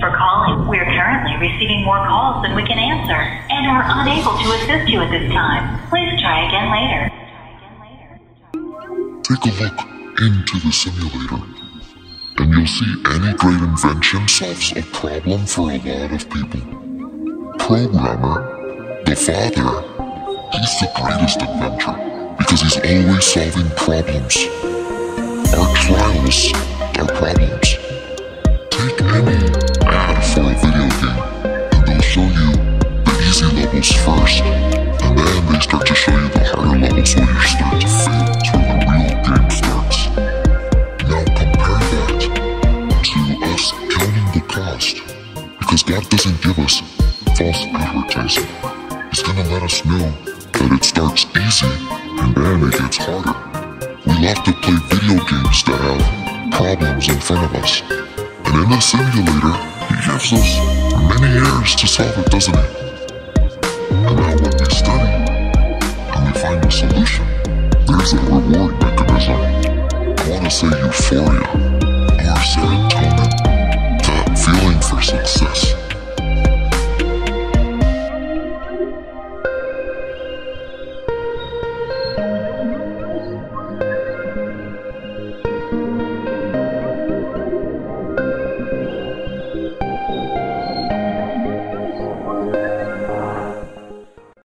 for calling. We're currently receiving more calls than we can answer and are unable to assist you at this time. Please try again later. Take a look into the simulator, and you'll see any great invention solves a problem for a lot of people. Programmer, the father, he's the greatest inventor because he's always solving problems. Our trials are problems. Take any a video game, and they'll show you the easy levels first, and then they start to show you the harder levels where you start to fail. It's where the real game starts. Now compare that to us counting the cost, because God doesn't give us false advertising. He's gonna let us know that it starts easy and then it gets harder. We love to play video games that have problems in front of us. And in the simulator, gives us many years to solve it, doesn't he? And now when we study and we find a solution, there's a reward mechanism. I want to say euphoria